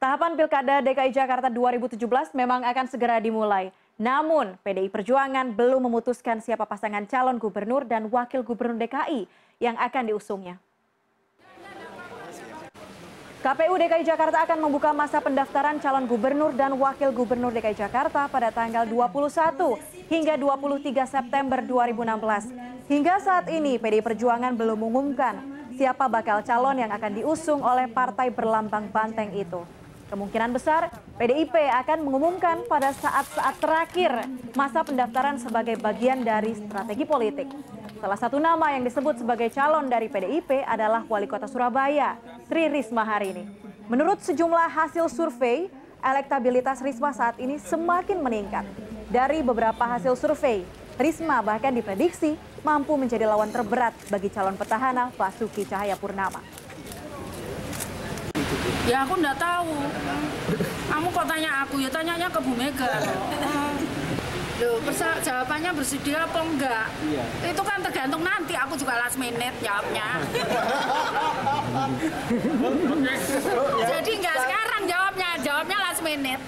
Tahapan Pilkada DKI Jakarta 2017 memang akan segera dimulai. Namun, PDI Perjuangan belum memutuskan siapa pasangan calon gubernur dan wakil gubernur DKI yang akan diusungnya. KPU DKI Jakarta akan membuka masa pendaftaran calon gubernur dan wakil gubernur DKI Jakarta pada tanggal 21 hingga 23 September 2016. Hingga saat ini, PDI Perjuangan belum mengumumkan siapa bakal calon yang akan diusung oleh partai berlambang banteng itu. Kemungkinan besar PDIP akan mengumumkan pada saat-saat terakhir masa pendaftaran sebagai bagian dari strategi politik. Salah satu nama yang disebut sebagai calon dari PDIP adalah Wali Kota Surabaya, Tri Risma hari ini. Menurut sejumlah hasil survei, elektabilitas Risma saat ini semakin meningkat. Dari beberapa hasil survei, Risma bahkan diprediksi mampu menjadi lawan terberat bagi calon petahana Basuki Cahayapurnama. Ya aku nggak tahu. Kamu kok tanya aku ya tanyanya ke Bu Mega. Loh, persa jawabannya bersedia apa enggak? Iya. Itu kan tergantung nanti. Aku juga last minute jawabnya. Jadi enggak sekarang jawabnya. Jawabnya last minute.